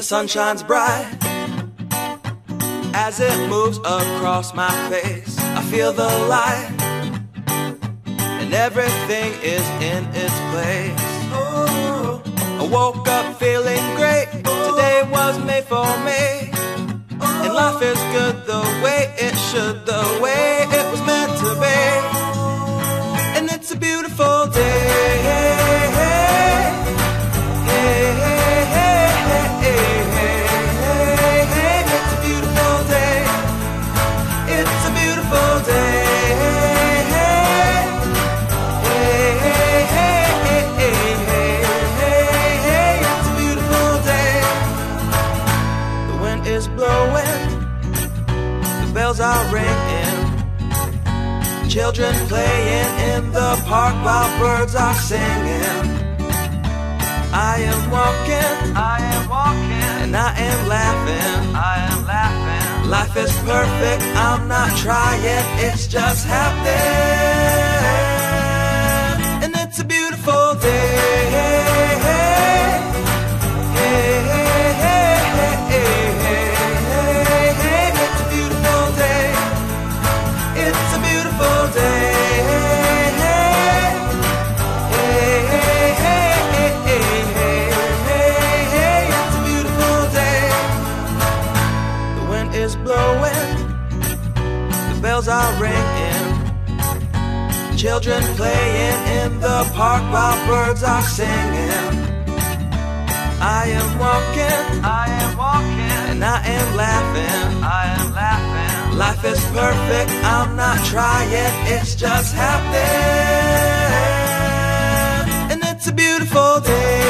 The sun shines bright as it moves across my face. I feel the light, and everything is in its place. Oh, I woke up feeling great. Today was made for me, bells are ringing. Children playing in the park while birds are singing. I am walking, I am walking, and I am laughing, I am laughing. Life is perfect, I'm not trying, it's just happening. Bells are ringing. Children playing in the park while birds are singing. I am walking, I am walking, and I am laughing, I am laughing. Life is perfect, I'm not trying, it's just happening. And it's a beautiful day.